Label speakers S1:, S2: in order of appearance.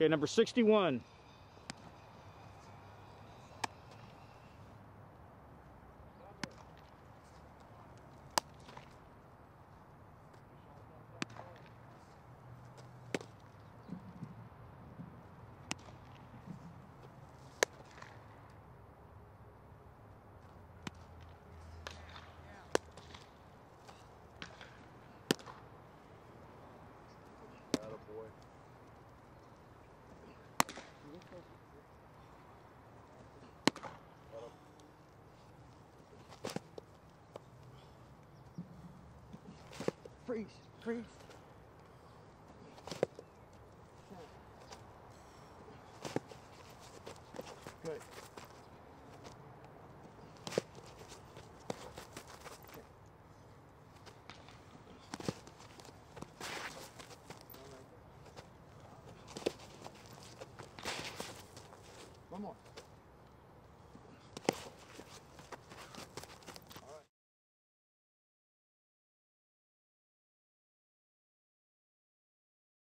S1: Okay, number 61.
S2: Attaboy.
S1: Freeze, freeze. Good. One more.